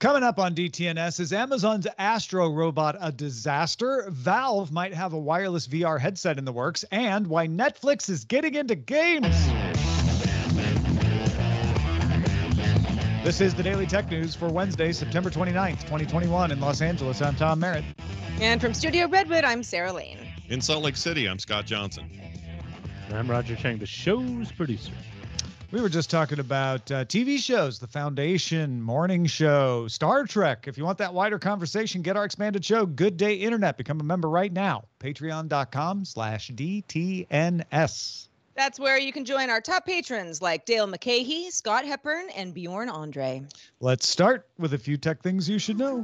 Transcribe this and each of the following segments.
Coming up on DTNS is Amazon's Astro robot a disaster? Valve might have a wireless VR headset in the works, and why Netflix is getting into games. This is the Daily Tech News for Wednesday, September 29th, 2021, in Los Angeles. I'm Tom Merritt. And from Studio Redwood, I'm Sarah Lane. In Salt Lake City, I'm Scott Johnson. And I'm Roger Chang, the show's producer. We were just talking about uh, TV shows, The Foundation, Morning Show, Star Trek. If you want that wider conversation, get our expanded show, Good Day Internet. Become a member right now. Patreon.com slash DTNS. That's where you can join our top patrons like Dale McCahey, Scott Hepburn, and Bjorn Andre. Let's start with a few tech things you should know.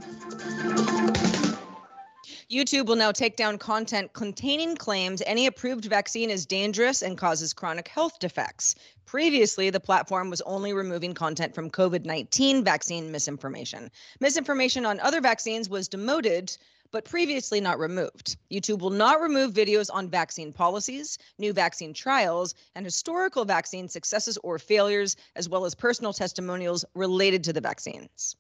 YouTube will now take down content containing claims any approved vaccine is dangerous and causes chronic health defects. Previously, the platform was only removing content from COVID 19 vaccine misinformation. Misinformation on other vaccines was demoted, but previously not removed. YouTube will not remove videos on vaccine policies, new vaccine trials, and historical vaccine successes or failures, as well as personal testimonials related to the vaccines.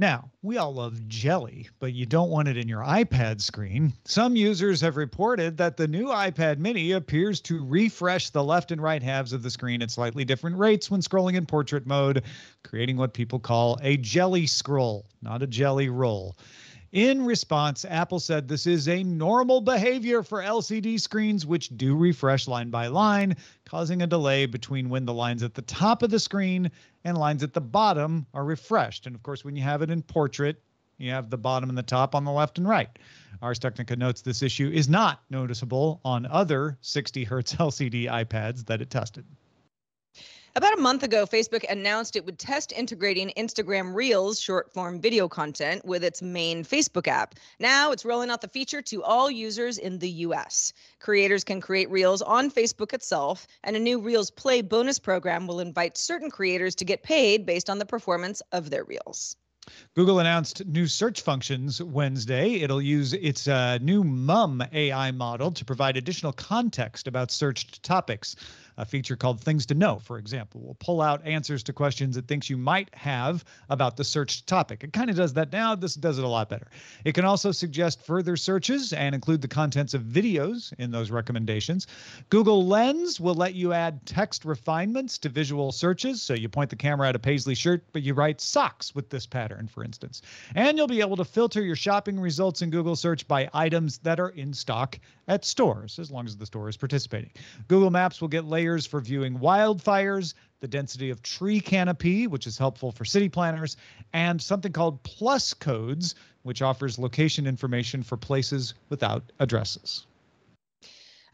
Now, we all love jelly, but you don't want it in your iPad screen. Some users have reported that the new iPad mini appears to refresh the left and right halves of the screen at slightly different rates when scrolling in portrait mode, creating what people call a jelly scroll, not a jelly roll. In response, Apple said this is a normal behavior for LCD screens, which do refresh line by line, causing a delay between when the lines at the top of the screen and lines at the bottom are refreshed. And of course, when you have it in portrait, you have the bottom and the top on the left and right. Ars Technica notes this issue is not noticeable on other 60 hertz LCD iPads that it tested. About a month ago, Facebook announced it would test integrating Instagram Reels short form video content with its main Facebook app. Now it's rolling out the feature to all users in the US. Creators can create Reels on Facebook itself, and a new Reels Play bonus program will invite certain creators to get paid based on the performance of their Reels. Google announced new search functions Wednesday. It'll use its uh, new MUM AI model to provide additional context about searched topics a feature called Things to Know, for example, will pull out answers to questions it thinks you might have about the searched topic. It kind of does that now. This does it a lot better. It can also suggest further searches and include the contents of videos in those recommendations. Google Lens will let you add text refinements to visual searches. So you point the camera at a paisley shirt, but you write socks with this pattern, for instance. And you'll be able to filter your shopping results in Google search by items that are in stock at stores, as long as the store is participating. Google Maps will get layers for viewing wildfires, the density of tree canopy, which is helpful for city planners, and something called Plus Codes, which offers location information for places without addresses.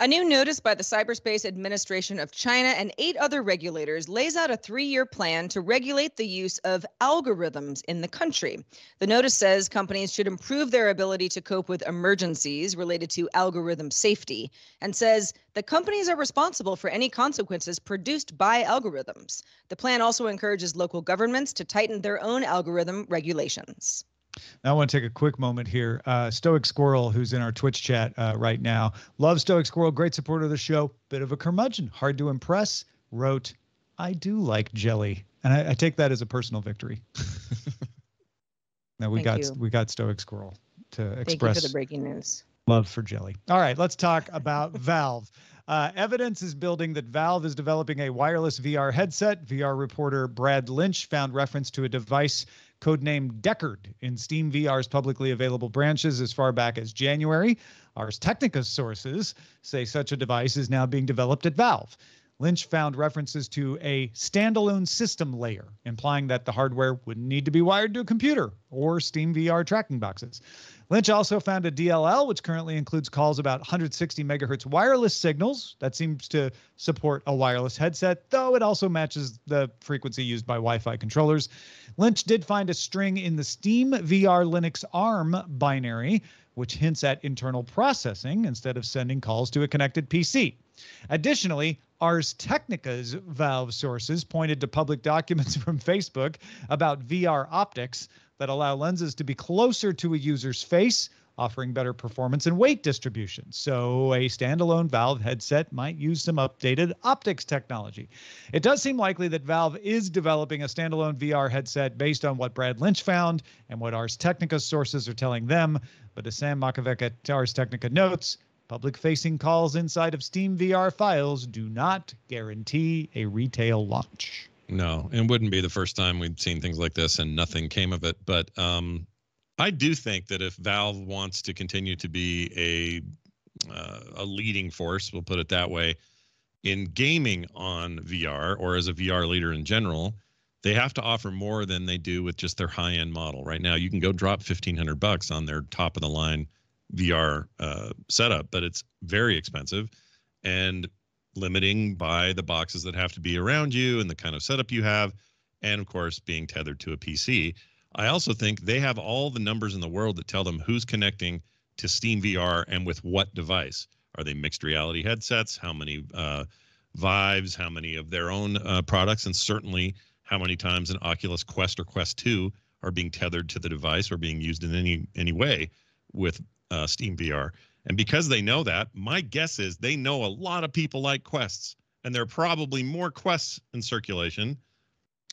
A new notice by the Cyberspace Administration of China and eight other regulators lays out a three year plan to regulate the use of algorithms in the country. The notice says companies should improve their ability to cope with emergencies related to algorithm safety and says the companies are responsible for any consequences produced by algorithms. The plan also encourages local governments to tighten their own algorithm regulations. Now, I want to take a quick moment here. Uh, Stoic Squirrel, who's in our Twitch chat uh, right now, love Stoic Squirrel, great supporter of the show, bit of a curmudgeon, hard to impress. Wrote, "I do like jelly," and I, I take that as a personal victory. now we Thank got you. we got Stoic Squirrel to Thank you express for the breaking news. love for jelly. All right, let's talk about Valve. Uh, evidence is building that Valve is developing a wireless VR headset. VR reporter Brad Lynch found reference to a device codenamed Deckard in Steam VR's publicly available branches as far back as January. Ars Technica sources say such a device is now being developed at Valve. Lynch found references to a standalone system layer, implying that the hardware wouldn't need to be wired to a computer or Steam VR tracking boxes. Lynch also found a DLL, which currently includes calls about 160 megahertz wireless signals. That seems to support a wireless headset, though it also matches the frequency used by Wi Fi controllers. Lynch did find a string in the Steam VR Linux ARM binary, which hints at internal processing instead of sending calls to a connected PC. Additionally, Ars Technica's Valve sources pointed to public documents from Facebook about VR optics that allow lenses to be closer to a user's face offering better performance and weight distribution. So, a standalone Valve headset might use some updated optics technology. It does seem likely that Valve is developing a standalone VR headset based on what Brad Lynch found and what Ars Technica sources are telling them. But as Sam Machkovech at Ars Technica notes, public facing calls inside of Steam VR files do not guarantee a retail launch. No, it wouldn't be the first time we'd seen things like this and nothing came of it. But um, I do think that if Valve wants to continue to be a uh, a leading force, we'll put it that way, in gaming on VR or as a VR leader in general, they have to offer more than they do with just their high end model. Right now, you can go drop fifteen hundred bucks on their top of the line VR uh, setup, but it's very expensive and limiting by the boxes that have to be around you and the kind of setup you have, and of course being tethered to a PC. I also think they have all the numbers in the world that tell them who's connecting to Steam VR and with what device. Are they mixed reality headsets? How many uh, Vives? How many of their own uh, products? And certainly how many times an Oculus Quest or Quest 2 are being tethered to the device or being used in any any way with uh, Steam VR. And because they know that, my guess is they know a lot of people like quests, and there are probably more quests in circulation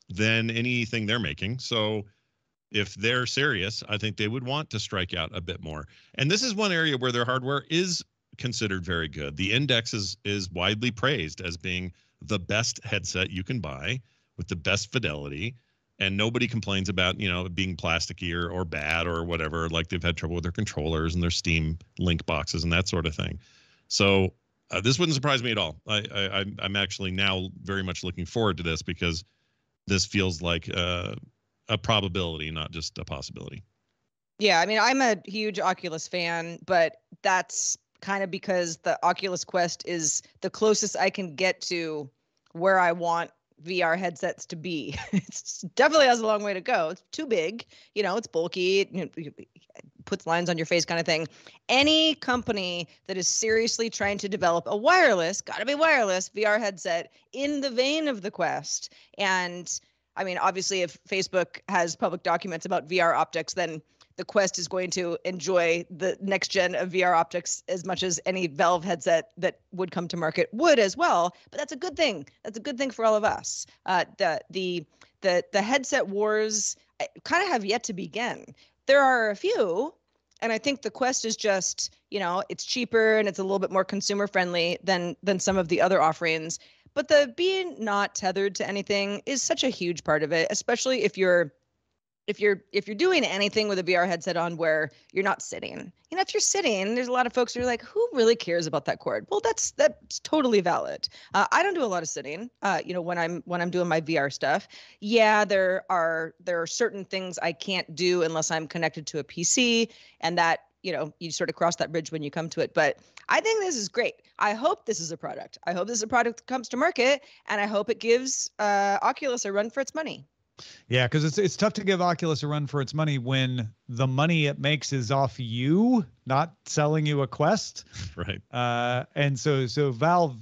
than anything they're making. So if they're serious, I think they would want to strike out a bit more. And this is one area where their hardware is considered very good. The Index is is widely praised as being the best headset you can buy with the best fidelity and nobody complains about you know being plasticky or, or bad or whatever like they've had trouble with their controllers and their steam link boxes and that sort of thing. So uh, this wouldn't surprise me at all. I, I i'm actually now very much looking forward to this because this feels like uh, a probability not just a possibility. Yeah i mean i'm a huge oculus fan but that's kind of because the oculus quest is the closest i can get to where i want VR headsets to be. It definitely has a long way to go. It's too big, you know, it's bulky, it, know, puts lines on your face kind of thing. Any company that is seriously trying to develop a wireless, got to be wireless VR headset in the vein of the Quest. And I mean, obviously if Facebook has public documents about VR optics, then the Quest is going to enjoy the next gen of VR optics as much as any Valve headset that would come to market would as well. But that's a good thing. That's a good thing for all of us. Uh, the the the the headset wars eh, kind of have yet to begin. There are a few, and I think the Quest is just you know it's cheaper and it's a little bit more consumer friendly than than some of the other offerings. But the being not tethered to anything is such a huge part of it, especially if you're if you're if you're doing anything with a VR headset on where you're not sitting, you know, if you're sitting, there's a lot of folks who are like, who really cares about that cord? Well, that's that's totally valid. Uh, I don't do a lot of sitting. Uh, you know, when I'm when I'm doing my VR stuff, yeah, there are there are certain things I can't do unless I'm connected to a PC, and that you know you sort of cross that bridge when you come to it. But I think this is great. I hope this is a product. I hope this is a product that comes to market, and I hope it gives uh, Oculus a run for its money. Yeah, because it's it's tough to give Oculus a run for its money when the money it makes is off you, not selling you a Quest. Right. Uh, and so so Valve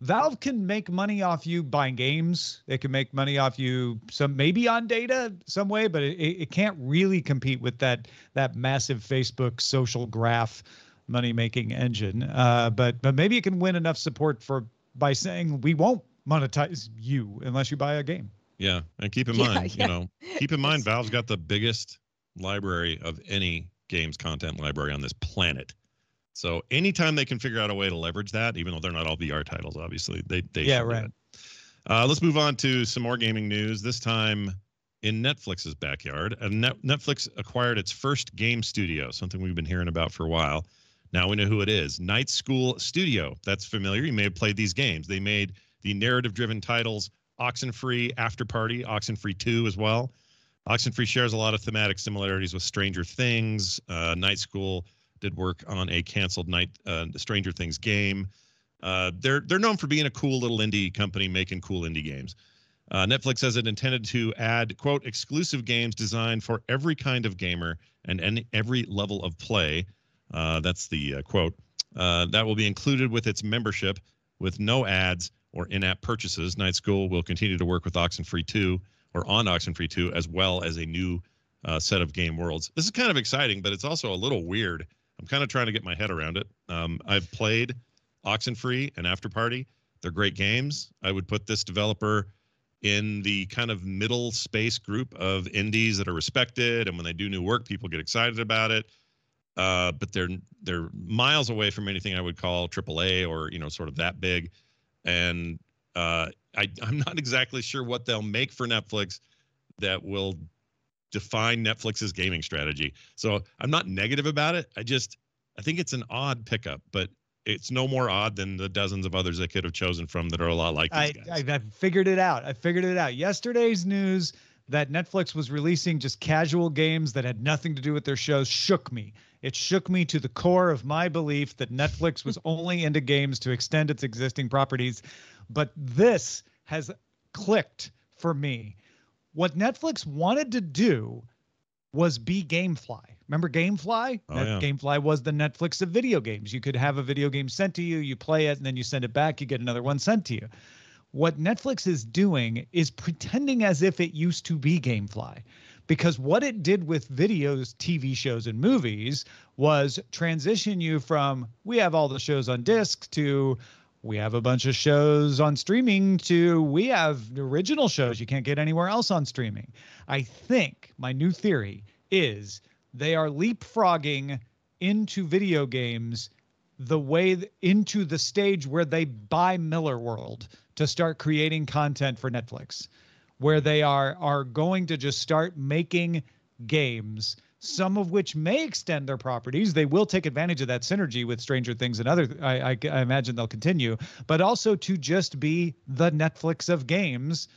Valve can make money off you buying games. It can make money off you some maybe on data some way, but it, it can't really compete with that that massive Facebook social graph money making engine. Uh, but but maybe it can win enough support for by saying we won't monetize you unless you buy a game. Yeah, and keep in mind, yeah. you know, keep in mind, Valve's got the biggest library of any games content library on this planet. So anytime they can figure out a way to leverage that, even though they're not all VR titles, obviously they they Yeah, right. Uh, let's move on to some more gaming news. This time in Netflix's backyard, and Net- Netflix acquired its first game studio, something we've been hearing about for a while. Now we know who it is. Night School Studio. That's familiar. You may have played these games. They made the narrative-driven titles Oxenfree, After Party, Oxenfree 2 as well. Oxenfree shares a lot of thematic similarities with Stranger Things. Uh, Night School did work on a canceled Night uh, Stranger Things game. Uh, they're they're known for being a cool little indie company making cool indie games. Uh, Netflix says it intended to add quote exclusive games designed for every kind of gamer and any, every level of play. Uh, that's the uh, quote. That will be included with its membership, with no ads or in-app purchases. Night School will continue to work with Oxenfree 2 or on Oxenfree 2 as well as a new uh, set of game worlds. This is kind of exciting, but it's also a little weird I'm kind of trying to get my head around it. Um, I've played Oxenfree and Afterparty. They're great games. I would put this developer in the kind of middle space group of indies that are respected, and when they do new work, people get excited about it. Uh, but they're they're miles away from anything I would call AAA or you know sort of that big, and uh, I I'm not exactly sure what they'll make for Netflix that will define Netflix's gaming strategy. So I'm not negative about it. I just I think it's an odd pickup, but it's no more odd than the dozens of others they could have chosen from that are a lot like these I, guys. I, I figured it out. I figured it out. Yesterday's news that Netflix was releasing just casual games that had nothing to do with their shows shook me. It shook me to the core of my belief that Netflix was only into games to extend its existing properties. But this has clicked for me. What Netflix wanted to do was be Gamefly. Remember Gamefly? Oh, Net- yeah. Gamefly was the Netflix of video games. You could have a video game sent to you, you play it, and then you send it back, you get another one sent to you. What Netflix is doing is pretending as if it used to be Gamefly. Because what it did with videos, TV shows, and movies was transition you from we have all the shows on disc to we have a bunch of shows on streaming to we have original shows you can't get anywhere else on streaming. I think my new theory is they are leapfrogging into video games the way into the stage where they buy Millarworld to start creating content for Netflix, where they are are going to just start making games, some of which may extend their properties. They will take advantage of that synergy with Stranger Things and other. I, I, I imagine they'll continue, but also to just be the Netflix of games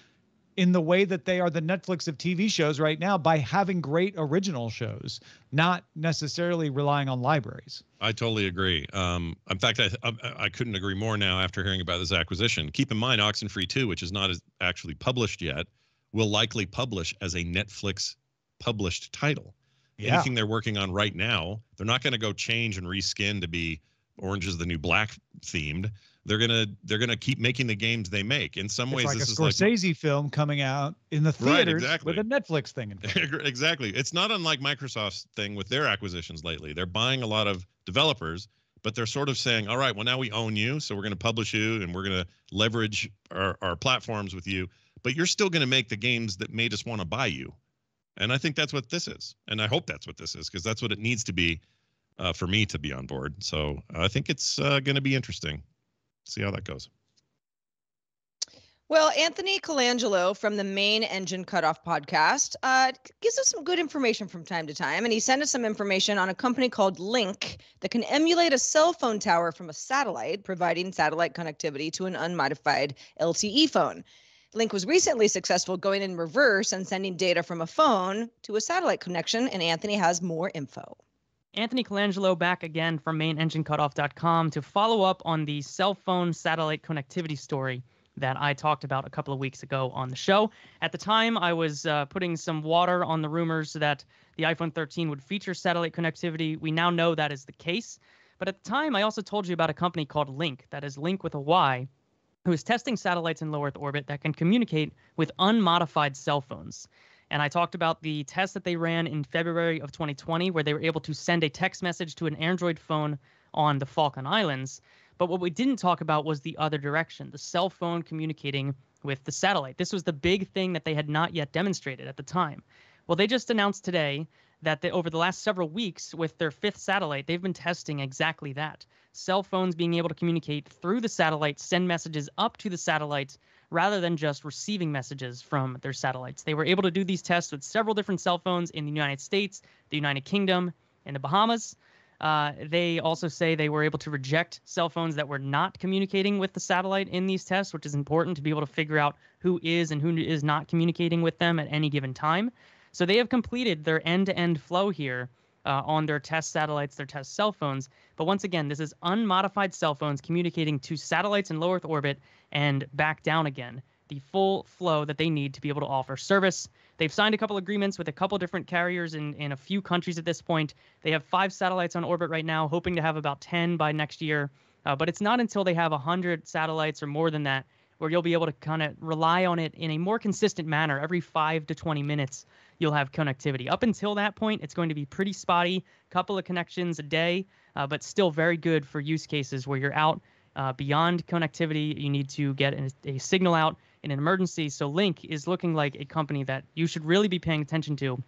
in the way that they are the Netflix of TV shows right now by having great original shows, not necessarily relying on libraries. I totally agree. Um, in fact, I, I I couldn't agree more now after hearing about this acquisition. Keep in mind, Oxenfree 2, which is not as actually published yet, will likely publish as a Netflix published title. Yeah. Anything they're working on right now, they're not going to go change and reskin to be Orange is the New Black themed. They're gonna they're gonna keep making the games they make. In some It's ways, like a this is like a Scorsese film coming out in the Right, theaters exactly. with a Netflix thing in front. of it. exactly. It's not unlike Microsoft's thing with their acquisitions lately. They're buying a lot of developers, but they're sort of saying, all right, well, now we own you. So we're going to publish you and we're going to leverage our, our platforms with you. But you're still going to make the games that made us want to buy you. And I think that's what this is. And I hope that's what this is because that's what it needs to be uh, for me to be on board. So I think it's uh, going to be interesting. See how that goes. Well, Anthony Colangelo from the Main Engine Cutoff podcast uh, gives us some good information from time to time. And he sent us some information on a company called Lynk that can emulate a cell phone tower from a satellite, providing satellite connectivity to an unmodified LTE phone. Lynk was recently successful going in reverse and sending data from a phone to a satellite connection. And Anthony has more info. Anthony Colangelo back again from mainenginecutoff.com to follow up on the cell phone satellite connectivity story that I talked about a couple of weeks ago on the show. At the time, I was uh, putting some water on the rumors that the iPhone 13 would feature satellite connectivity. We now know that is the case. But at the time, I also told you about a company called Lynk, that is Lynk with a Y, who is testing satellites in low Earth orbit that can communicate with unmodified cell phones. And I talked about the test that they ran in February of 2020, where they were able to send a text message to an Android phone on the Falkland Islands. But what we didn't talk about was the other direction the cell phone communicating with the satellite. This was the big thing that they had not yet demonstrated at the time. Well, they just announced today that they, over the last several weeks, with their fifth satellite, they've been testing exactly that cell phones being able to communicate through the satellite, send messages up to the satellite rather than just receiving messages from their satellites. They were able to do these tests with several different cell phones in the United States, the United Kingdom, and the Bahamas. Uh, they also say they were able to reject cell phones that were not communicating with the satellite in these tests, which is important to be able to figure out who is and who is not communicating with them at any given time. So they have completed their end to end flow here uh, on their test satellites, their test cell phones. But once again, this is unmodified cell phones communicating to satellites in low Earth orbit and back down again. The full flow that they need to be able to offer service. They've signed a couple agreements with a couple different carriers in, in a few countries at this point. They have five satellites on orbit right now, hoping to have about 10 by next year. Uh, but it's not until they have 100 satellites or more than that where you'll be able to kind of rely on it in a more consistent manner. Every five to 20 minutes, you'll have connectivity. Up until that point, it's going to be pretty spotty, a couple of connections a day, uh, but still very good for use cases where you're out uh, beyond connectivity. You need to get a, a signal out in an emergency. So Lynk is looking like a company that you should really be paying attention to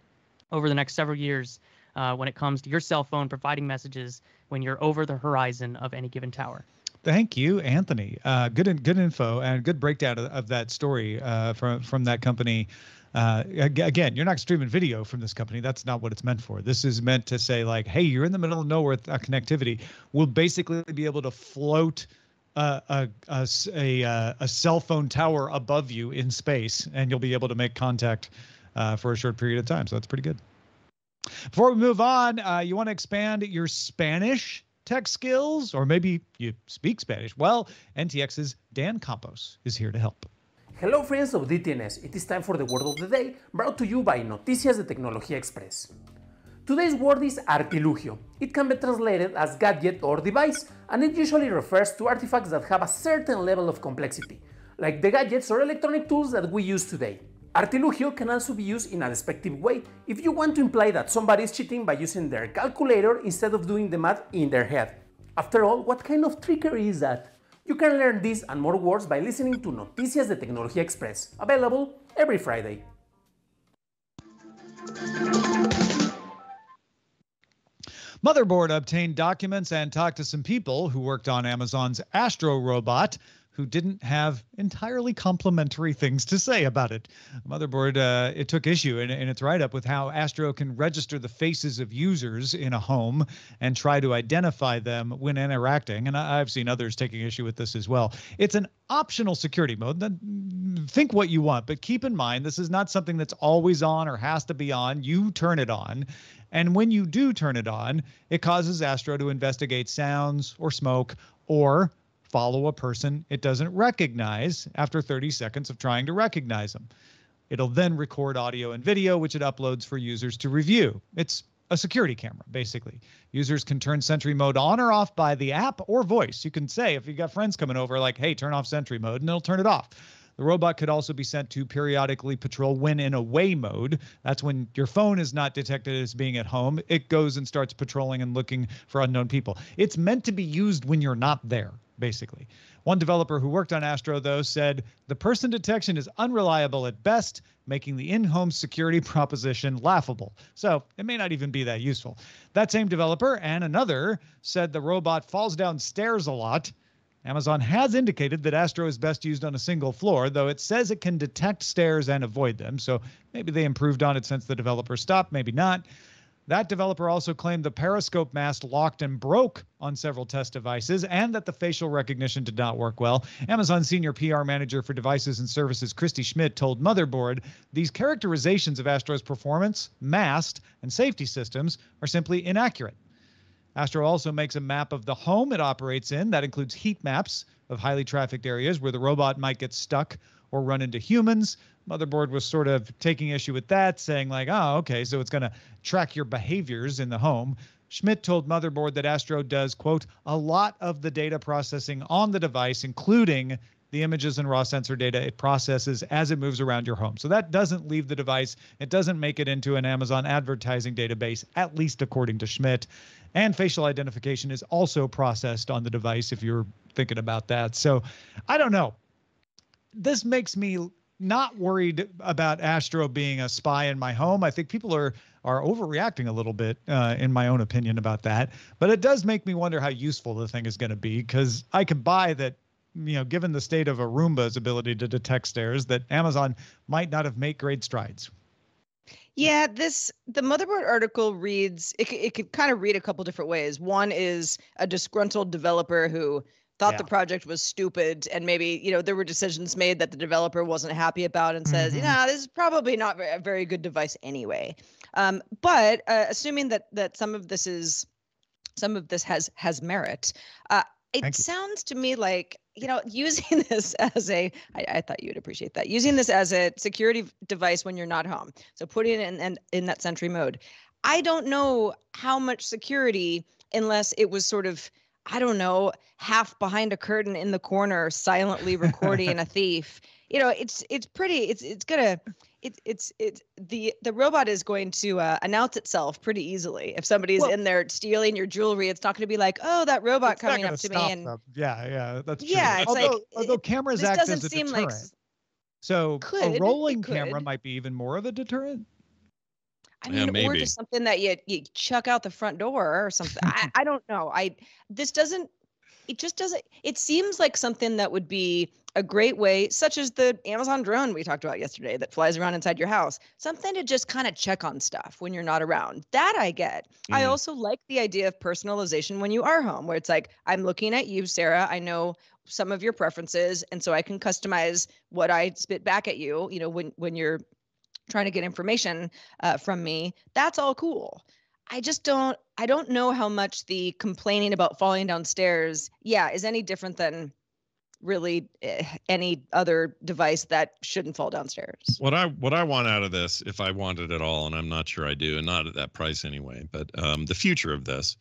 over the next several years uh, when it comes to your cell phone providing messages when you're over the horizon of any given tower. Thank you, Anthony. Uh, good, good info and good breakdown of, of that story uh, from from that company. Uh, again, you're not streaming video from this company. That's not what it's meant for. This is meant to say like, hey, you're in the middle of nowhere with connectivity. We'll basically be able to float a, a, a, a, uh, a cell phone tower above you in space, and you'll be able to make contact uh, for a short period of time. So that's pretty good. Before we move on, uh, you want to expand your Spanish tech skills, or maybe you speak Spanish. Well, NTX's Dan Campos is here to help. Hello friends of DTNS, it is time for the word of the day, brought to you by Noticias de Tecnología Express. Today's word is artilugio. It can be translated as gadget or device, and it usually refers to artifacts that have a certain level of complexity, like the gadgets or electronic tools that we use today. Artilugio can also be used in a despective way if you want to imply that somebody is cheating by using their calculator instead of doing the math in their head. After all, what kind of trickery is that? You can learn this and more words by listening to Noticias de Tecnología Express, available every Friday. Motherboard obtained documents and talked to some people who worked on Amazon's Astro robot who didn't have entirely complimentary things to say about it. Motherboard uh, it took issue in, in its write-up with how Astro can register the faces of users in a home and try to identify them when interacting. And I, have seen others taking issue with this as well. It's an optional security mode. Then think what you want, but keep in mind this is not something that's always on or has to be on. You turn it on. And when you do turn it on, it causes Astro to investigate sounds or smoke or follow a person it doesn't recognize after 30 seconds of trying to recognize them. It'll then record audio and video, which it uploads for users to review. It's a security camera, basically. Users can turn Sentry mode on or off by the app or voice. You can say, if you've got friends coming over, like, hey, turn off Sentry mode, and it'll turn it off. The robot could also be sent to periodically patrol when in away mode. That's when your phone is not detected as being at home. It goes and starts patrolling and looking for unknown people. It's meant to be used when you're not there basically. One developer who worked on Astro, though, said the person detection is unreliable at best, making the in home security proposition laughable. So it may not even be that useful. That same developer and another said the robot falls down stairs a lot. Amazon has indicated that Astro is best used on a single floor, though it says it can detect stairs and avoid them. So maybe they improved on it since the developer stopped, maybe not. That developer also claimed the periscope mast locked and broke on several test devices and that the facial recognition did not work well. Amazon senior PR manager for devices and services Christy Schmidt told Motherboard these characterizations of Astro's performance, mast, and safety systems are simply inaccurate. Astro also makes a map of the home it operates in that includes heat maps of highly trafficked areas where the robot might get stuck or run into humans. Motherboard was sort of taking issue with that, saying, like, oh, okay, so it's going to track your behaviors in the home. Schmidt told Motherboard that Astro does, quote, a lot of the data processing on the device, including the images and raw sensor data it processes as it moves around your home. So that doesn't leave the device. It doesn't make it into an Amazon advertising database, at least according to Schmidt. And facial identification is also processed on the device if you're thinking about that. So I don't know this makes me not worried about Astro being a spy in my home. I think people are are overreacting a little bit, uh, in my own opinion, about that. But it does make me wonder how useful the thing is going to be because I could buy that. You know, given the state of a Roomba's ability to detect stairs, that Amazon might not have made great strides. Yeah, this the motherboard article reads it. It could kind of read a couple different ways. One is a disgruntled developer who thought yeah. the project was stupid and maybe you know there were decisions made that the developer wasn't happy about and says mm-hmm. you know this is probably not a very good device anyway um, but uh, assuming that that some of this is some of this has has merit uh, it sounds to me like you know using this as a I, I thought you'd appreciate that using this as a security device when you're not home so putting it in, in in that sentry mode i don't know how much security unless it was sort of I don't know, half behind a curtain in the corner, silently recording a thief. You know, it's it's pretty. It's it's gonna. It's it's it's the the robot is going to uh, announce itself pretty easily. If somebody's Well- in there stealing your jewelry, it's not going to be like, oh, that robot It's not coming gonna up to stop me and them. yeah, yeah, that's true. Yeah, it's although, like, although cameras this act doesn't as a seem deterrent. like. so Could, a rolling camera might be even more of a deterrent. I Yeah, mean, or just something that you you chuck out the front door or something. I, I don't know. I this doesn't. It just doesn't. It seems like something that would be a great way, such as the Amazon drone we talked about yesterday that flies around inside your house. Something to just kind of check on stuff when you're not around. That I get. I Mhm. also like the idea of personalization when you are home, where it's like I'm looking at you, Sarah. I know some of your preferences, and so I can customize what I spit back at you. You know, when when you're trying to get information uh, from me that's all cool i just don't i don't know how much the complaining about falling downstairs yeah is any different than really eh, any other device that shouldn't fall downstairs. What I what I want out of this, if I want it at all, and I'm not sure I do, and not at that price anyway, but um, the future of this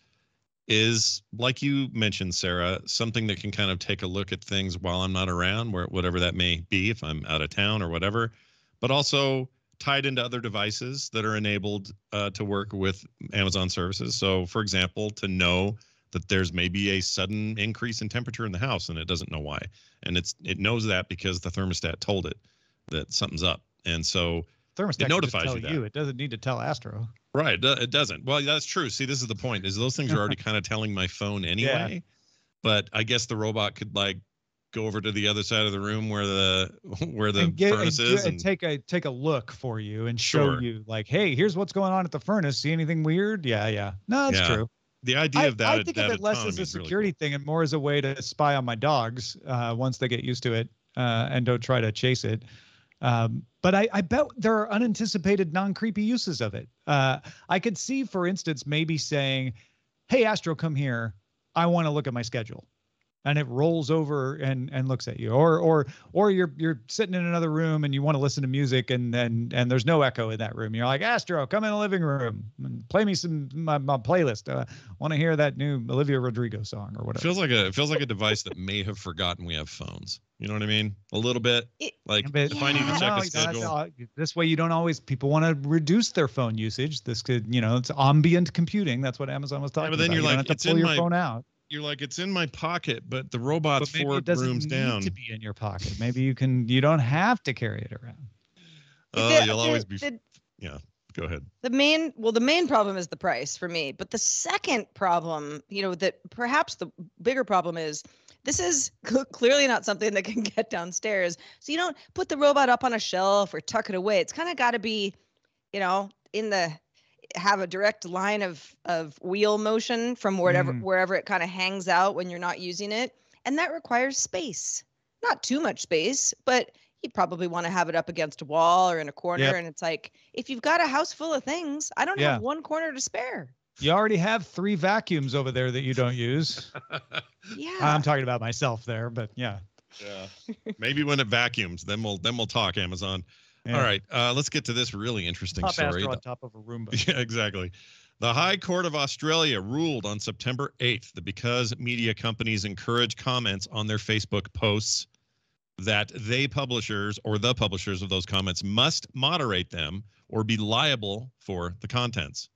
is like you mentioned, Sarah, something that can kind of take a look at things while I'm not around, where whatever that may be, if I'm out of town or whatever, but also tied into other devices that are enabled uh, to work with Amazon services. So, for example, to know that there's maybe a sudden increase in temperature in the house and it doesn't know why, and it's it knows that because the thermostat told it that something's up, and so Thermostat just notifies tell you that. you. It doesn't need to tell Astro. Right. It it doesn't. Well, that's true. See, this is the point. Is those things are already kind of telling my phone anyway. Yeah. But I guess the robot could like go over to the other side of the room where the where the and, get, furnace do- is and and take a take a look for you and show Sure. you like, hey, here's what's going on at the furnace. See anything weird? Yeah, yeah. No, that's Yeah. true. the idea of that I think that of it less as a is really security thing and more as a way to spy on my dogs uh, once they get used to it uh, and don't try to chase it. Um, but I, I bet there are unanticipated, non-creepy uses of it. Uh, I could see, for instance, maybe saying, "Hey, Astro, come here. I want to look at my schedule," and it rolls over and and looks at you. Or or or you're you're sitting in another room and you want to listen to music and and and there's no echo in that room. You're like, Astro, come in the living room and play me some my, my playlist. Uh, want to hear that new Olivia Rodrigo song or whatever. feels like a it feels like a device that may have forgotten we have phones. You know what I mean? A little bit. It- like But- if I need to check No, a schedule. uh, This way, you don't always. People want to reduce their phone usage. This could, you know, it's ambient computing. That's what Amazon was talking but then about. you're you like, have it's to pull in your my phone out. You're like it's in my pocket, but the But robot's maybe four it doesn't rooms need down. to be in your pocket. Maybe you can. You don't have to carry it around. Oh, The- you'll the- always be. the, Go ahead. the main well the main problem is the price for me but the second problem you know that perhaps the bigger problem is this is clearly not something that can get downstairs so you don't put the robot up on a shelf or tuck it away it's kind of got to be you know in the have a direct line of of wheel motion from wherever Mm. wherever it kind of hangs out when you're not using it and that requires space not too much space but you'd probably want to have it up against a wall or in a corner Yep. and it's like if you've got a house full of things i don't Yeah. have one corner to spare You already have three vacuums over there that you don't use. yeah I'm talking about myself there, but yeah. Yeah. Maybe when it vacuums, then we'll then we'll talk Amazon. Yeah. All right, uh, let's get to this really interesting Top story. Astro on top of a Roomba. Yeah, exactly. The High Court of Australia ruled on September 8th that because media companies encourage comments on their Facebook posts, that they publishers or the publishers of those comments must moderate them or be liable for the contents.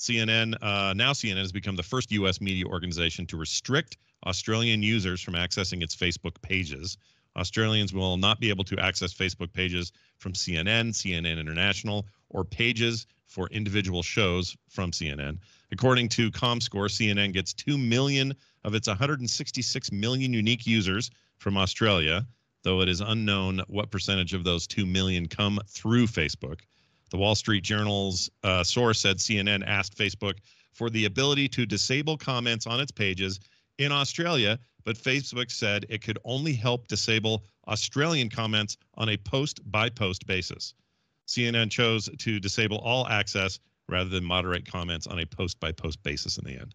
CNN, uh, now CNN has become the first U.S. media organization to restrict Australian users from accessing its Facebook pages. Australians will not be able to access Facebook pages from CNN, CNN International, or pages for individual shows from CNN. According to ComScore, CNN gets 2 million of its 166 million unique users from Australia, though it is unknown what percentage of those 2 million come through Facebook. The Wall Street Journal's uh, source said CNN asked Facebook for the ability to disable comments on its pages in Australia, but Facebook said it could only help disable Australian comments on a post by post basis. CNN chose to disable all access rather than moderate comments on a post by post basis in the end.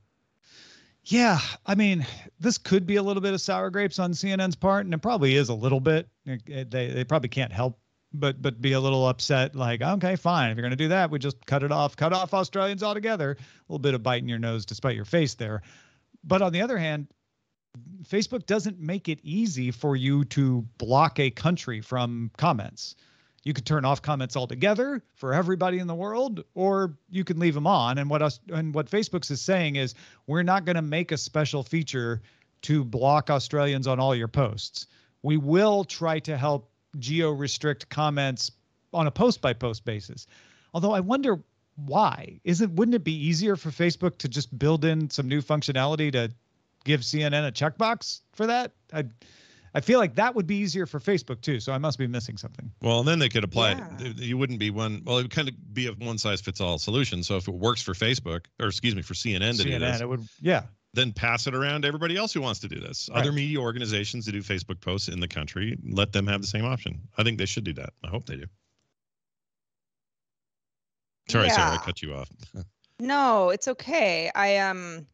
Yeah, I mean, this could be a little bit of sour grapes on CNN's part, and it probably is a little bit. It- it- They they probably can't help but but be a little upset. Like, okay, fine, if you're gonna do that, we just cut it off, cut off Australians altogether. A little bit of biting your nose to spite your face there. But on the other hand, Facebook doesn't make it easy for you to block a country from comments. You could turn off comments altogether for everybody in the world, or you can leave them on. And what us and what Facebook's is saying is we're not going to make a special feature to block Australians on all your posts. We will try to help geo restrict comments on a post by post basis. Although I wonder why. Isn't wouldn't it be easier for Facebook to just build in some new functionality to give CNN a checkbox for that? I I feel like that would be easier for Facebook too. So I must be missing something. Well, then they could apply Yeah. it. You wouldn't be one. Well, it would kind of be a one size fits all solution. So if it works for Facebook, or excuse me, for CNN to do CNN, this, it would yeah. then pass it around to everybody else who wants to do this. Other media organizations that do Facebook posts in the country, let them have the same option. I think they should do that. I hope they do. Sorry, Sarah, I cut you off. No, it's okay. I um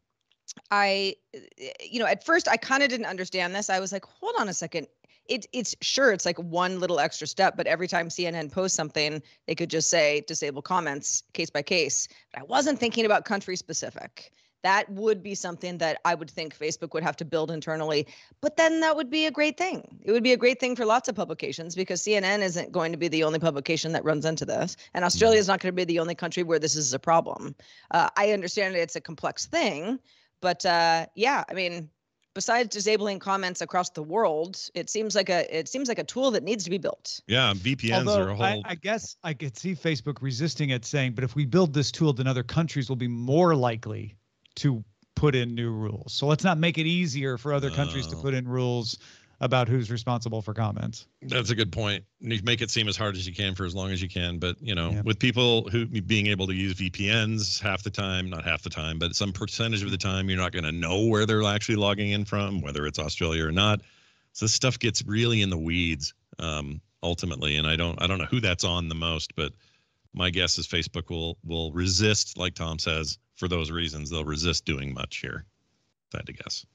I eh, you know, at first I kind of didn't understand this. I was like, "Hold on a second. It it's sure it's like one little extra step, but every time CNN posts something, they could just say disable comments case by case." But I wasn't thinking about country specific. That would be something that I would think Facebook would have to build internally. But then that would be a great thing. It would be a great thing for lots of publications because CNN isn't going to be the only publication that runs into this. And Australia is not going to be the only country where this is a problem. Uh, I understand it's a complex thing, but uh, yeah, I mean, besides disabling comments across the world, it seems like a it seems like a tool that needs to be built. Yeah, VPNs Although are a I, whole. I guess I could see Facebook resisting it, saying, "But if we build this tool, then other countries will be more likely to put in new rules. So let's not make it easier for other countries to put in rules about who's responsible for comments." That's a good point. You make it seem as hard as you can for as long as you can, but you know, Yeah. with people who being able to use VPNs half the time, not half the time, but some percentage of the time, you're not going to know where they're actually logging in from, whether it's Australia or not. So this stuff gets really in the weeds um, ultimately, and I don't, I don't know who that's on the most, but my guess is Facebook will will resist, like Tom says, for those reasons. They'll resist doing much here. If I had to guess.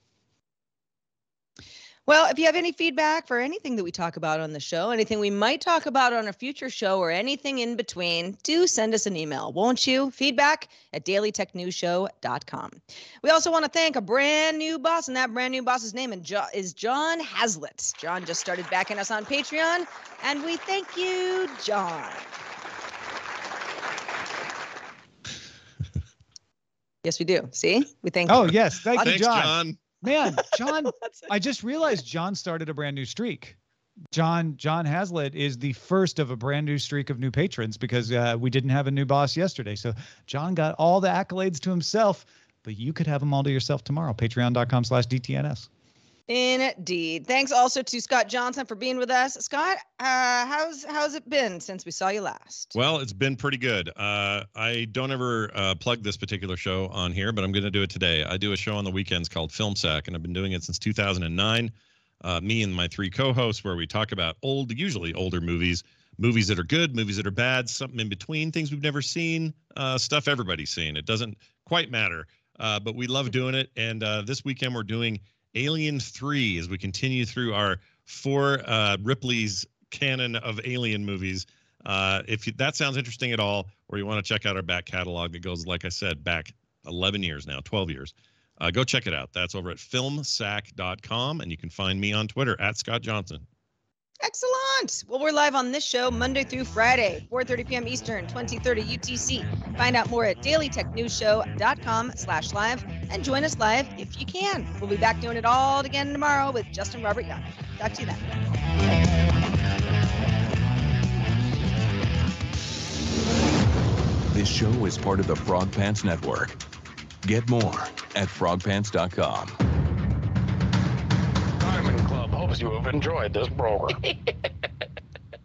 Well, if you have any feedback for anything that we talk about on the show, anything we might talk about on a future show, or anything in between, do send us an email, won't you? Feedback at dailytechnewsshow.com. We also want to thank a brand new boss, and that brand new boss's name is John Hazlitt. John just started backing us on Patreon, and we thank you, John. yes, we do. See? We thank Oh you. yes, thank you, John. John. Man, John, I just realized John started a brand new streak. John John Hazlitt is the first of a brand new streak of new patrons because uh, we didn't have a new boss yesterday. So John got all the accolades to himself, but you could have them all to yourself tomorrow. Patreon.com slash DTNS. Indeed. Thanks also to Scott Johnson for being with us. Scott, uh, how's how's it been since we saw you last? Well, it's been pretty good. Uh, I don't ever uh, plug this particular show on here, but I'm going to do it today. I do a show on the weekends called Film Sack, and I've been doing it since 2009. Uh, me and my three co-hosts, where we talk about old, usually older movies, movies that are good, movies that are bad, something in between, things we've never seen, uh, stuff everybody's seen. It doesn't quite matter, uh, but we love doing it. And this weekend we're doing Alien 3 as we continue through our four uh, Ripley's canon of alien movies. Uh, if that sounds interesting at all, or you want to check out our back catalog that goes, like I said, back 11 years now, 12 years, uh, go check it out. That's over at filmsack.com, and you can find me on Twitter at Scott Johnson. Excellent. Well, we're live on this show Monday through Friday, 4:30 p.m. Eastern, 2030 UTC. Find out more at dailytechnewsshow.com slash live and join us live if you can. We'll be back doing it all again tomorrow with Justin Robert Young. Talk to you then. This show is part of the Frog Pants Network. Get more at frogpants.com hopes you have enjoyed this program.